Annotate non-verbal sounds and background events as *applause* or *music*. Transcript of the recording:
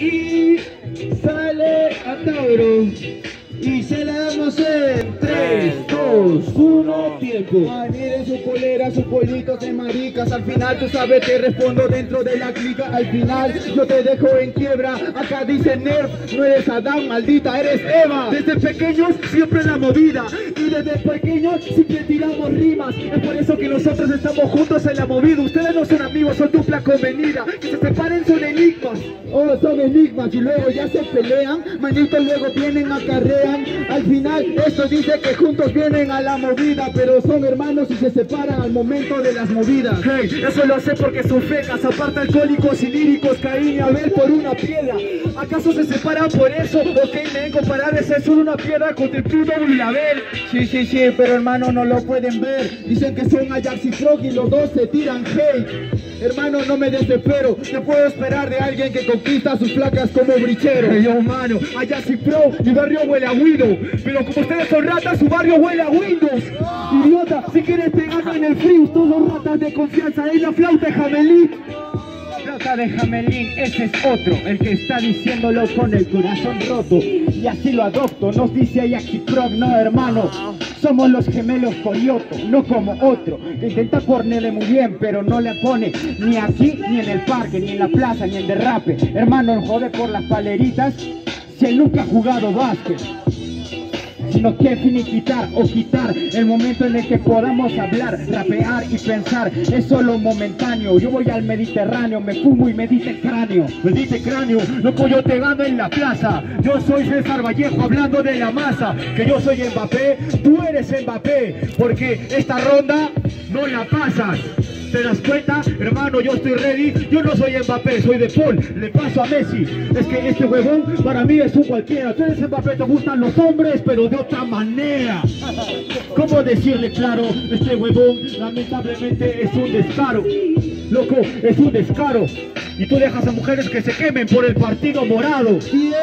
y sale a Tauro. Y se la damos en 3, 2, 1, tiempo. Ay, miren su polera, sus pollitos de maricas. Al final tú sabes que respondo dentro de la clica. Al final yo te dejo en quiebra. Acá dice Nerf, no eres Adán, maldita, eres Eva. Desde pequeños siempre la movida. Y desde pequeños siempre tiramos rimas. Es por eso que nosotros estamos juntos en la movida. Ustedes no son amigos, son dupla convenida. Que se separen son enigmas. Oh, son enigmas y luego ya se pelean. Manitos luego vienen, acarrean. Al final esto dice que juntos vienen a la movida. Pero son hermanos y se separan al momento de las movidas. Hey, eso lo sé porque son fecas, aparte alcohólicos y líricos, Caín y Abel por una piedra. ¿Acaso se separan por eso? Ok, me comparar ese solo una piedra contra el puto Abel. Sí, sí, sí, pero hermano no lo pueden ver. Dicen que son Ajax y Frog y los dos se tiran hate. Hermano, no me desespero. ¿Qué puedo esperar de alguien que conquista sus placas como brichero? Hey, yo, mano, allá sí pro, mi barrio huele a Windows. Pero como ustedes son ratas, su barrio huele a Windows. De confianza. Es la flauta de Jamelín. Flauta de Jamelín, ese es otro, el que está diciéndolo con el corazón roto. Y así lo adopto, nos dice Ayaki Prog, no hermano. Somos los gemelos Coyoto, no como otro. Intenta ponerle muy bien, pero no le pone ni aquí, ni en el parque, ni en la plaza, ni en derrape. Hermano, jode por las paleritas, si él nunca ha jugado básquet sino que finiquitar o quitar el momento en el que podamos hablar, rapear y pensar es solo momentáneo. Yo voy al Mediterráneo, me fumo y medite cráneo. Medite cráneo, loco yo te gano en la plaza. Yo soy César Vallejo hablando de la masa. Que yo soy Mbappé, tú eres Mbappé. Porque esta ronda no la pasas. ¿Te das cuenta? Hermano, yo estoy ready. Yo no soy Mbappé, soy de Paul. Le paso a Messi. Es que este huevón para mí es un cualquiera. Tú eres Mbappé, te gustan los hombres, pero de otra manera. *laughs* ¿Cómo decirle claro? Este huevón lamentablemente es un descaro. Loco, es un descaro. Y tú dejas a mujeres que se quemen por el partido morado. ¡Tiempo!